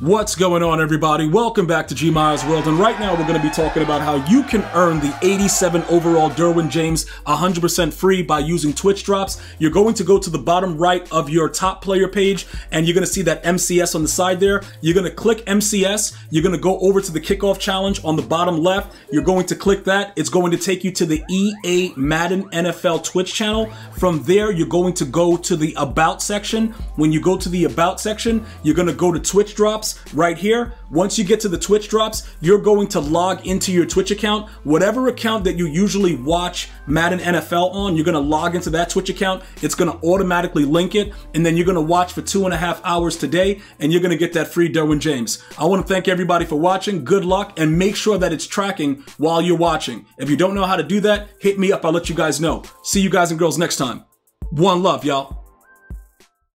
What's going on, everybody? Welcome back to Gmias World. And right now, we're going to be talking about how you can earn the 87 overall Derwin James 100% free by using Twitch drops. You're going to go to the bottom right of your top player page, and you're going to see that MCS on the side there. You're going to click MCS. You're going to go over to the kickoff challenge on the bottom left. You're going to click that. It's going to take you to the EA Madden NFL Twitch channel. From there, you're going to go to the About section. When you go to the About section, you're going to go to Twitch drops right here. Once you get to the Twitch drops, you're going to log into your Twitch account. Whatever account that you usually watch Madden NFL on, you're going to log into that Twitch account. It's going to automatically link it. And then you're going to watch for two and a half hours today. And you're going to get that free Derwin James. I want to thank everybody for watching. Good luck. And make sure that it's tracking while you're watching. If you don't know how to do that, hit me up. I'll let you guys know. See you guys and girls next time. One love, y'all.